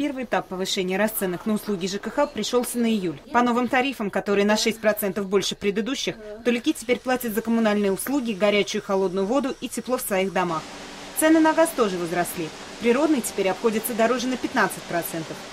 Первый этап повышения расценок на услуги ЖКХ пришелся на июль. По новым тарифам, которые на 6% больше предыдущих, тулики теперь платят за коммунальные услуги, горячую и холодную воду и тепло в своих домах. Цены на газ тоже возросли. Природный теперь обходится дороже на 15%,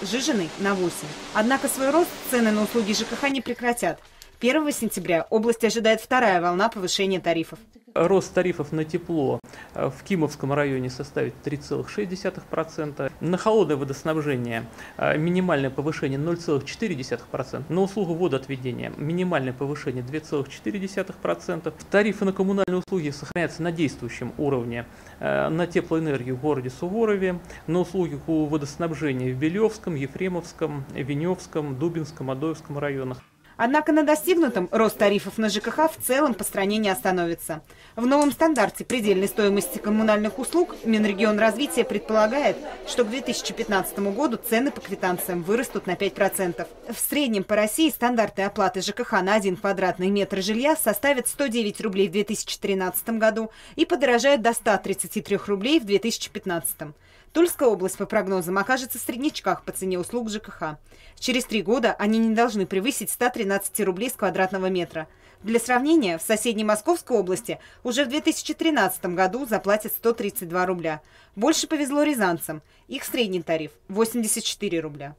сжиженный – на 8%. Однако свой рост цены на услуги ЖКХ не прекратят. 1 сентября область ожидает вторая волна повышения тарифов. Рост тарифов на тепло э, в Кимовском районе составит 3,6%. На холодное водоснабжение э, минимальное повышение 0,4%. На услугу водоотведения минимальное повышение 2,4%. Тарифы на коммунальные услуги сохраняются на действующем уровне. Э, на теплоэнергию в городе Суворове, на услуги водоснабжения в Белевском, Ефремовском, Веневском, Дубинском, Адоевском районах. Однако на достигнутом рост тарифов на ЖКХ в целом по стране не остановится. В новом стандарте предельной стоимости коммунальных услуг Минрегион развития предполагает, что к 2015 году цены по квитанциям вырастут на 5%. В среднем по России стандарты оплаты ЖКХ на 1 квадратный метр жилья составят 109 рублей в 2013 году и подорожают до 133 рублей в 2015. Тульская область, по прогнозам, окажется в среднячках по цене услуг ЖКХ. Через три года они не должны превысить 113 рублей с квадратного метра. Для сравнения, в соседней Московской области уже в 2013 году заплатят 132 рубля. Больше повезло рязанцам. Их средний тариф – 84 рубля.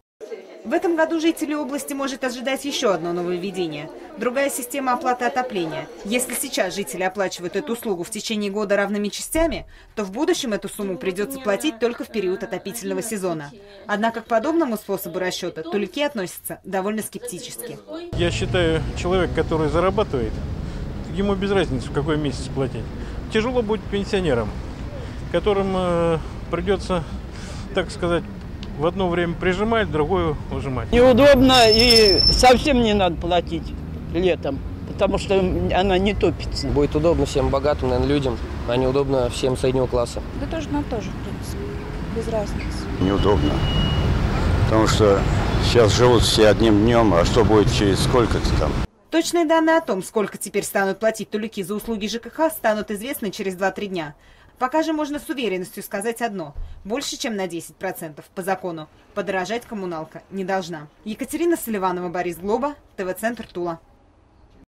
В этом году жители области может ожидать еще одно нововведение – другая система оплаты отопления. Если сейчас жители оплачивают эту услугу в течение года равными частями, то в будущем эту сумму придется платить только в период отопительного сезона. Однако к подобному способу расчета тулики относятся довольно скептически. Я считаю, человек, который зарабатывает, ему без разницы, в какой месяц платить. Тяжело будет пенсионерам, которым э, придется, так сказать, в одно время прижимать, в другое ужимать. Неудобно и совсем не надо платить летом, потому что она не топится. Будет удобно всем богатым, наверное, людям, а неудобно всем среднего класса. Да тоже нам тоже, в принципе, без разницы. Неудобно, потому что сейчас живут все одним днем, а что будет через сколько-то там. Точные данные о том, сколько теперь станут платить тулики за услуги ЖКХ, станут известны через 2-3 дня. Пока же можно с уверенностью сказать одно. Больше, чем на 10% по закону подорожать коммуналка не должна. Екатерина Соливанова, Борис Глоба, ТВ-центр Тула.